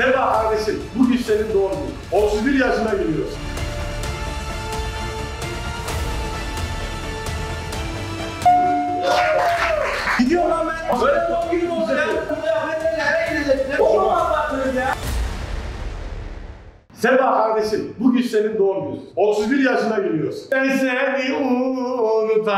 Sefa kardeşim, bugün senin doğum günün. 31 yaşına giriyorsun. Gidiyor lan ben. Böyle doğum günü oldu ya? Ya. Sefa kardeşim, bugün senin doğum günün. 31 yaşına giriyorsun. Ben seni unutamadım.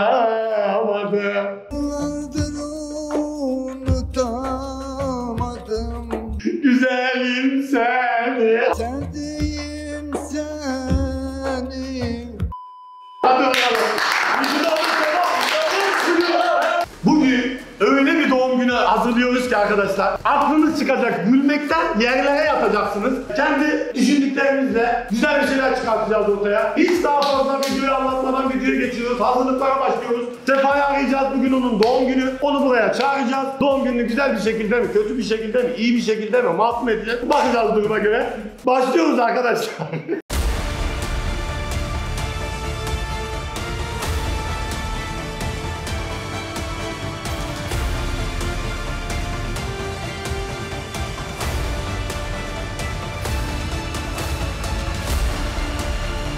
Arkadaşlar. Aklınız çıkacak gülmekten yerlere yatacaksınız. Kendi düşündüklerimizle güzel bir şeyler çıkartacağız ortaya. Hiç daha fazla videoyu anlatmadan videoya geçiyoruz. Hazırlıklara başlıyoruz. Sefa'yı arayacağız bugün onun doğum günü. Onu buraya çağıracağız. Doğum gününü güzel bir şekilde mi, kötü bir şekilde mi, iyi bir şekilde mi mahkum edeceğiz. Bakacağız duruma göre. Başlıyoruz arkadaşlar.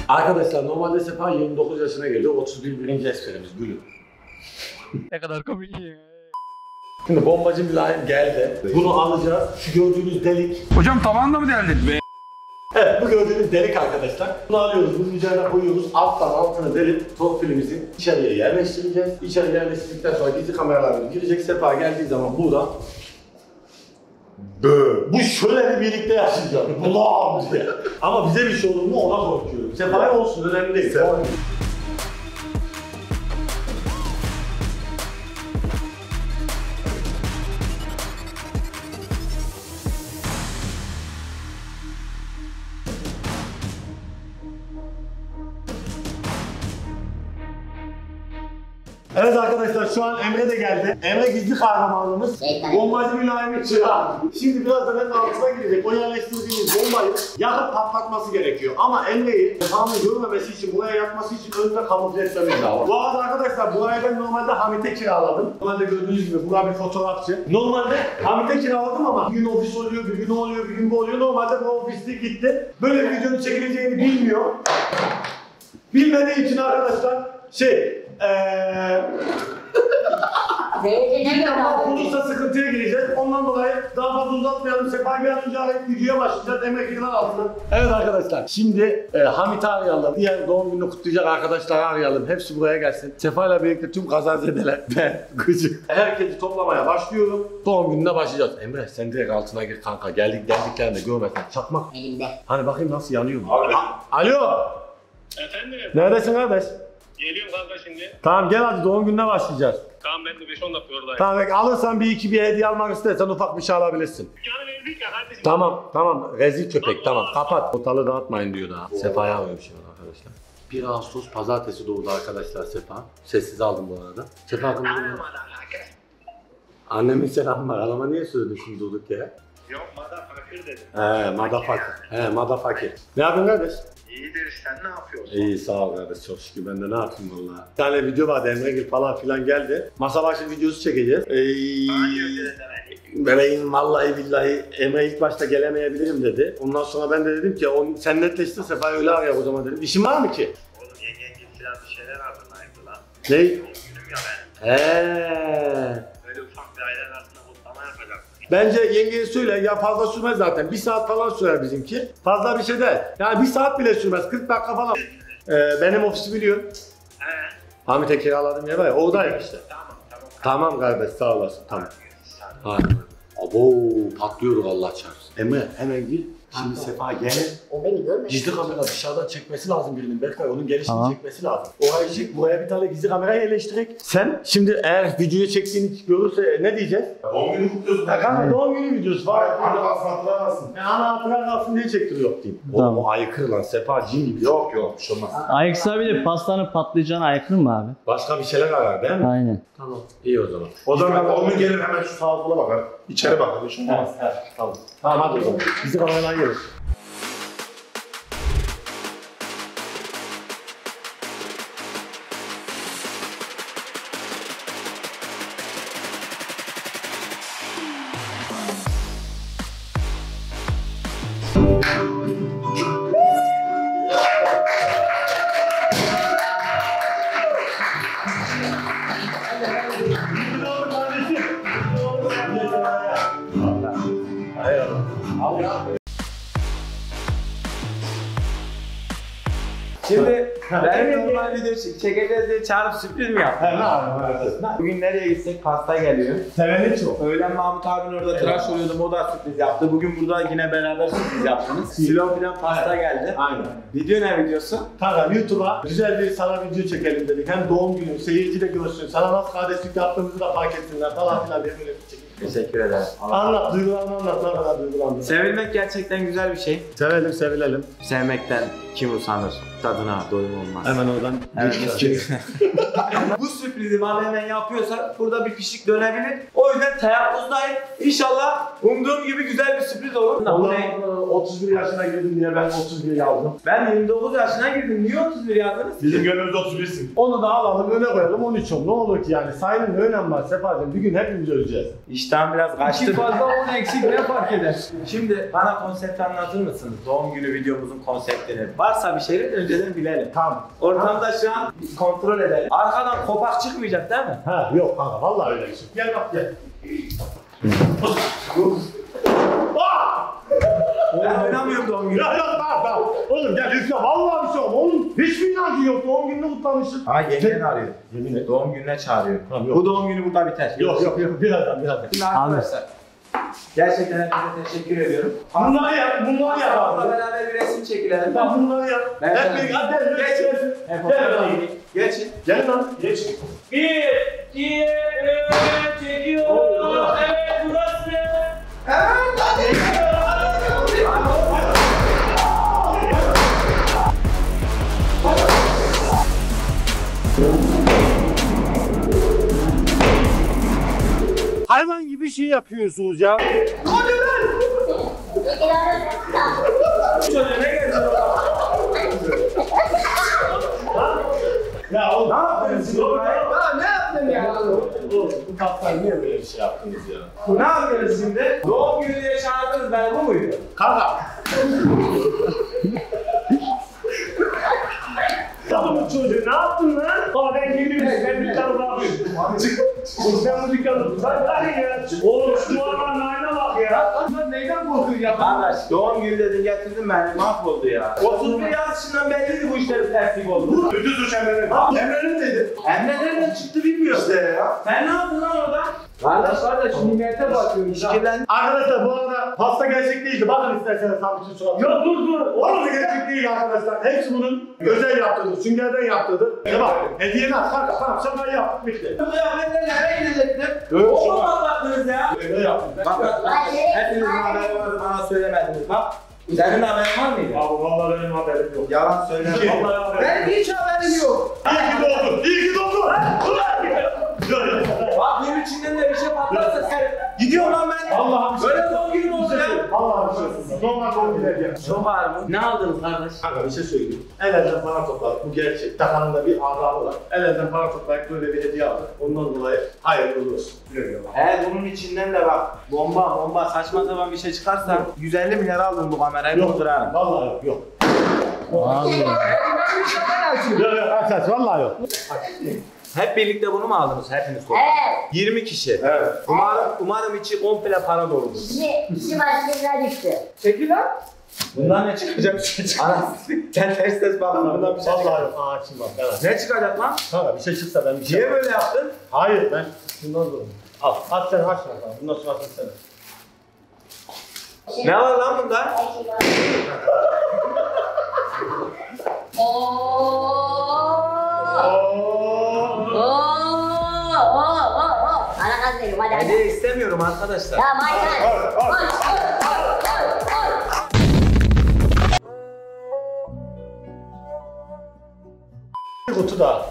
Arkadaşlar normalde Sefa 29 yaşına geliyor. 31 birinci esprimiz gülüm. Ne kadar komik ya. Şimdi bombacı mülayim geldi. Bunu alacağız. Şu gördüğünüz delik. Hocam tavanla mı deldin be? Evet bu gördüğünüz delik arkadaşlar. Bunu alıyoruz, bunun üzerine koyuyoruz. Alttan altına delip profilimizi içeriye yerleştireceğiz. İçeri yerleştirdikten sonra gizli kameralarımız girecek. Sefa geldiği zaman burada Bö. Bu şöyle bir birlikte yaşayacağız. Bulam diye. Ama bize bir şey olur mu ona korkuyorum. Sefa'ya olsun önemli değil. Evet arkadaşlar şu an Emre de geldi. Emre gizli kahramanımız. Bombacı mülayimin çırağı. Şimdi birazdan en altına girecek. O yerleştirdiğimiz bombayı yakıp patlatması gerekiyor. Ama Emre'yi Sefa'nın görmemesi için, buraya yatması için önüne kamufle etmemiz lazım. Bu arada arkadaşlar burayı ben normalde Hamit'e kiraladım. Normalde gördüğünüz gibi Burak bir fotoğrafçı. Normalde Hamit'e kiraladım ama bir gün ofis oluyor, bir gün oluyor, bir gün bu oluyor. Normalde bu ofiste gitti. Böyle bir videonun çekileceğini bilmiyor. Bilmediği için arkadaşlar şey eee ama olursa sıkıntıya gireceğiz. Ondan dolayı daha fazla uzatmayalım. Sefa bir an önce arayıp videoya başlayacağız. Emre Kıran altına. Evet arkadaşlar. Şimdi e, Hamit'i arayalım. Diğer doğum gününü kutlayacak arkadaşları arayalım. Hepsi buraya gelsin. Sefa ile birlikte tüm kazazedeler. Ben, Gıcık. Herkesi toplamaya başlıyorum. Doğum gününe başlayacağız. Emre sen direkt altına gir kanka. Geldik geldiklerinde görmesen. Çakmak. Elimde. Hani bakayım nasıl yanıyor mu? Abi. Alo. Efendim, Neredesin kardeş? Geliyorum kanka şimdi. Tamam gel hadi doğum gününe başlayacağız. Tamam ben de 5-10 dakika oradayım. Tamam bak, alırsan bir iki bir hediye almak istersen ufak bir şey alabilirsin. Dükkanı verdik ya kardeşim. Tamam tamam rezil köpek tamam kapat. Ortalığı dağıtmayın diyor daha. Sefa'ya arıyor şimdi arkadaşlar. 1 Ağustos pazartesi doğdu arkadaşlar Sefa. Sessiz aldım bu arada. Sefa hakkında. Annemin selamı var. Adama niye söyledin şimdi durduk ya? Yok madem fakir dedim. He madafakir. He madafakir. Ne yapıyorsun kardeş? İyidir sen ne yapıyorsun? İyi sağ ol kardeş çok şükür ben de ne yapayım valla. Bir tane video vardı Emre falan filan geldi. Masa başı videosu çekeceğiz. Ee, Bebeğim vallahi billahi Emre ilk başta gelemeyebilirim dedi. Ondan sonra ben de dedim ki on, sen netleştir Sefa'yı öyle arayak o zaman dedim. İşin var mı ki? Oğlum yengen gibi falan bir şeyler hazırlaydı lan. Ne? Günüm ya benim. He. Bence yengeye söyle ya fazla sürmez zaten. Bir saat falan sürer bizimki. Fazla bir şey değil. Yani bir saat bile sürmez. 40 dakika falan. Ee, benim ofisi biliyorsun. He. Hamit'e kiraladığım yer var ya oradayım işte. Tamam tamam. Tamam kardeş sağ olasın tamam. Hadi. Abo patlıyordu Allah çarpsın. Emre hemen gir. Şimdi Sefa gelir. O beni görmedi. Gizli kamera dışarıdan çekmesi lazım birinin. Berkay onun gelişini Tamam. çekmesi lazım. Orayı çek, buraya bir tane gizli kamera yerleştirek. Sen şimdi eğer videoyu çektiğini görürse ne diyeceğiz? Doğum günü kutluyorsun. Ya kanka doğum günü videosu var. Anı kalsın hatırlamazsın. Ya ana hatıra kalsın diye çektiriyor diyeyim. Oğlum Tamam. o aykırı lan Sefa cin gibi. Yok yok bir şey olmaz. Ayaksa bile pastanın patlayacağına aykırı mı abi? Başka bir şeyler arar değil mi? Aynen. Tamam. İyi o zaman. O zaman oğlum gelir hemen şu sağa sola bakar. İçeri bakar. Bir şey olmaz. Tamam. Tamam hadi o zaman. Gizli kameradan gelir. Şimdi benim normal video çek- çekeceğiz diye çağırıp sürpriz mi yaptın? Ne yapayım? Bugün nereye gitsek pasta geliyor. Seveni çok. Öğlen Mahmut abinin orada tıraş oluyordum o da sürpriz yaptı. Bugün burada yine beraber sürpriz yaptınız. Silo filan pasta geldi. Aynen. Video ne videosu? Kanka YouTube'a güzel bir sana video çekelim dedik. Hem doğum günü, seyirci de görsün. Sana nasıl kardeşlik yaptığımızı da fark etsinler falan filan diye böyle bir çekim. Teşekkür ederim. Anlat, duygularını anlat. Ne kadar duygulandın. Sevilmek gerçekten güzel bir şey. Sevelim, sevilelim. Sevmekten kim usanır? Tadına doyum olmaz. Hemen oradan Evet, geçeceğiz. Bu sürprizi bana hemen yapıyorsa burada bir pişik dönebilir. O yüzden teyakkuzdayım. İnşallah umduğum gibi güzel bir sürpriz olur. Ne? Ondan 31 yaşına girdin diye ben 31 yazdım. Ben 29 yaşına girdim. Niye 31 yazdınız? Bizim gönlümüzde 31'sin. Onu da alalım öne koyalım 13 ol. Ne olur ki yani sayının ne önemi var Sefacığım? Bir gün hepimiz öleceğiz. İştahım biraz kaçtı. İki fazla on eksik ne fark eder? Şimdi bana konsepti anlatır mısınız? Doğum günü videomuzun konseptini. Varsa bir şeyler önceden bilelim. Tamam. Ortamda şu an biz kontrol edelim. Arkadan kopak çıkmayacak değil mi? Ha yok kanka vallahi öyle bir şey. Gel bak gel. Ben oynamıyorum doğum günü. Ya ya tamam tamam. Oğlum gel lütfen vallahi bir şey olmaz. Oğlum hiçbir inancın yok. Doğum gününü kutlamışsın. Ha yengen arıyor. Yemin et. Doğum gününe çağırıyor. Tamam, yok. Bu doğum günü burada biter. Yok yok yok birazdan birazdan. Şimdi arkadaşlar. Gerçekten hepinize teşekkür ediyorum. Bunları yap, bunları yap abi. beraber bir resim çekilelim. Bak bunları yap. Ben Hep sana- birlikte hadi gel Geç. geç. Hep Gel lan. Geçin. Gel lan geç. Bir, yapıyorsunuz ya. Çocuğa ne geldi? Ya oğlum. Ne yapıyorsun? Ya ne yaptın ya? Oğlum bu kaptan niye böyle bir şey yaptınız ya? Ne yapıyoruz şimdi? Doğum günü diye çağırdınız ben bu muydu? Kanka. Bu çocuğu ne yaptın lan? Aa ben girdim ben dükkanı bırakıyorum. Sen bu dükkanı bırak hadi ya. Oğlum şu duvarların haline bak ya. Lan neyden korkuyorsun ya? Kardeş doğum günü dedin getirdin beni mahvoldu ya. 31 yazışından belliydi bu işlerin terslik oldu. Bütün suç Emre'nin. Emre'nin dedi. Emre nereden çıktı bilmiyorum. İşte ya. Sen ne yaptın lan orada? Kardeş kardeş nimete bakıyorum. İşkillen. Arkadaşlar bu arada pasta gerçek değildi. Bakın isterseniz tam bütün surat. Ya dur dur. Orası gerçek değil arkadaşlar. Hepsi bunun özel yaptırdı. Süngerden yaptırdı. Ya bak hediyeni at. Kanka tamam şakayı yaptık bitti. Bu kıyafetlerle nereye gidecektim? Evet, Oğlum şu an- patlattınız ya. Öyle yaptık. Bak bak. Hepinizin haberi vardı bana söylemediniz. Bak. Senin haberin var mıydı? Abi vallahi benim haberim yok. Yalan söyleme. Vallahi. Ben hiç haberim yok. İyi ki doğdun. İyi ki doğdun. Bak benim içinden de bir şey patlarsa sen gidiyorum lan ben. Allah'ım Böyle Allah'ım bir şey. Normal doğum. Çok ağır mı? Ne aldın kardeş? Kanka bir şey söyleyeyim. El elden para topladık. Bu gerçek. Takanında bir adabı var. El elden para toplayıp böyle bir hediye aldık. Ondan dolayı hayırlı olsun. Eğer bunun içinden de bak bomba bomba saçma sapan bir şey çıkarsa 150 milyar aldın bu kamerayı Yok. Vallahi yok. Yok. Abi. Yok yok arkadaş vallahi yok. Hep birlikte bunu mu aldınız hepiniz? toplam? Evet. 20 kişi. Evet. Umarım, umarım içi komple para doludur. İşi, işi başına düştü. Çekil lan. Bundan ne çıkacak? Ana sen ters ters bakma bundan bir şey Vallahi çıkacak. yok. Aa açayım bak. Ne çıkacak lan? Kanka bir şey çıksa ben bir şey Niye böyle yaptın? Hayır ben şundan dolayı. Al. Aç sen aç sen. Bundan sonra aç sen. Ne var lan bunda? Hediye istemiyorum arkadaşlar. Tamam hadi hadi. Oy, oy, oy, oy, oy. Bir kutu daha.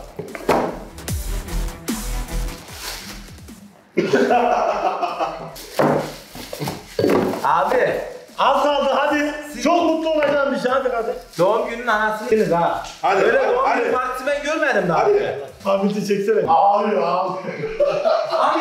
Abi Az kaldı hadi. Çok mutlu olacağım bir şey hadi hadi. doğum günün anasısınız ha. Hadi, Öyle hadi, doğum hadi. günü partisi ben görmedim daha. Hadi. önce. Ahmet'i çeksene. Ağlıyor ağlıyor. Abi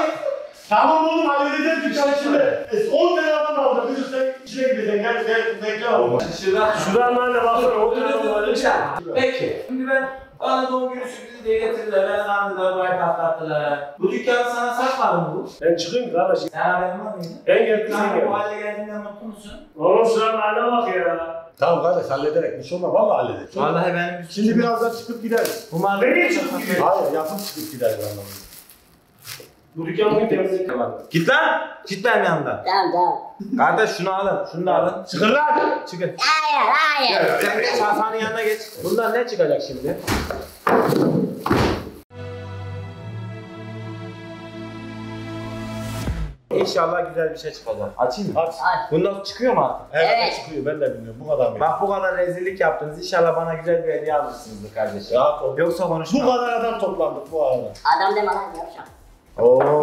Tamam oğlum halledeceğiz dükkanı şimdi. 10 tane adam aldı. Kızım sen içine gideceksin. Gel gel bekle oğlum. Şurada. Şuradan nerede baksana 10 tane adam var. Peki. Şimdi ben bana doğum günü sürprizi diye getirdiler. Ben kandılar, bay patlattılar. Bu dükkanı sana satmadı mı bu? Ben çıkayım kardeşim. Sen haberin var mıydı? Ben geldim sen bu hale geldiğinden mutlu musun? Oğlum şuranın haline bak ya. Tamam kardeş hallederek bir şey olmaz. Valla hallederiz. Vallahi benim Şimdi birazdan çıkıp gideriz. bu mahalle... Nereye çıkıp gidiyoruz? Hayır yapıp çıkıp gideriz anlamında. Bu dükkanı bugün temizledik. Git lan! Git benim yanımdan. Tamam tamam. Kardeş şunu alın, şunu da alın. Çıkın lan! Çıkın. Hayır hayır. Sen geç Hasan'ın yanına geç. Bundan ne çıkacak şimdi? İnşallah güzel bir şey çıkacak. Açayım mı? Aç. Aç. Bundan çıkıyor mu artık? Evet, Evet. çıkıyor ben de bilmiyorum bu kadar mı? Bak bu kadar rezillik yaptınız. İnşallah bana güzel bir hediye alırsınızdır kardeşim. Rahat ol. Yoksa Bu konuşmam. kadar adam toplandık bu arada. Adam deme lan yapacağım. Oo.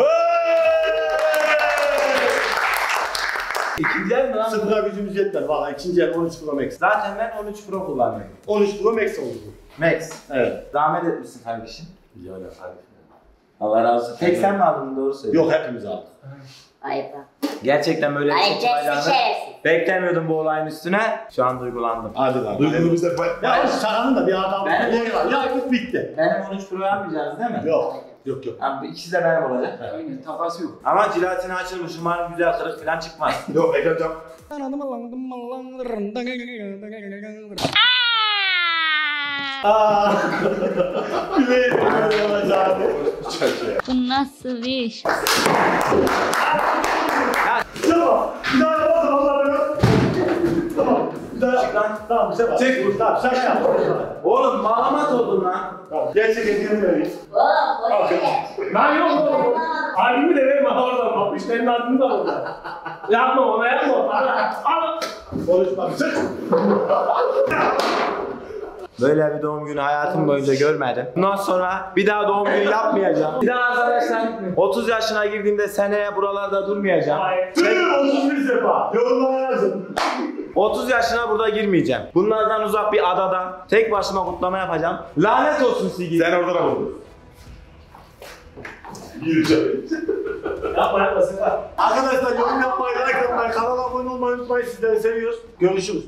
İkinci el mi lan? Sıfıra gücümüz yetmedi. Valla ikinci el 13 Pro Max. Zaten ben 13 Pro kullanıyorum. 13 Pro Max oldu bu. Max. Evet. Zahmet etmişsin kardeşim. Yani kardeşim. Allah razı olsun. Tek sen mi aldın doğru söylüyorsun. Yok hepimiz aldık. Ayıp. Gerçekten böyle bir şey cessi şerefsiz. beklemiyordum bu olayın üstüne. Şu an duygulandım. Hadi lan. Bizde pay... Ya o şakanın da bir adam. Ben- var. Yakıt bitti. Benim 13 Pro almayacağız değil mi? Yok. Yok yok. Abi ikisi de benim olacak. Aynen takası yok. Ama jilatini açılmış umarım güzel kırık falan çıkmaz. Yok ekran cam. Aaa. Bileyim böyle olacağını. Bu nasıl bir iş? Tamam. Bir daha yapalım Allah'ım. Tamam. Bir daha Çık lan. Tamam Sefa. Çek. Tamam şaka yap. Oğlum malamat oldun lan. Tamam. Gerçek hediyeni vereyim. Oğlum geç. Ben yok oğlum. Albümü de verme oradan bak. Müşterinin albümü de orada. yapma ona yapma. Al. Konuşma. Çık. Böyle bir doğum günü hayatım boyunca görmedim. Bundan sonra bir daha doğum günü yapmayacağım. Bir daha arkadaşlar 30 yaşına girdiğimde seneye buralarda durmayacağım. Hayır. Tüh 31 Sefa. Yorumlara yazın. 30 yaşına burada girmeyeceğim. Bunlardan uzak bir adada tek başıma kutlama yapacağım. Lanet olsun Sigi. Sen orada da bul. Gireceğim. Yapma yapma. Arkadaşlar yorum yapmayı, like atmayı, kanala abone olmayı unutmayın. Sizleri seviyoruz. Görüşürüz.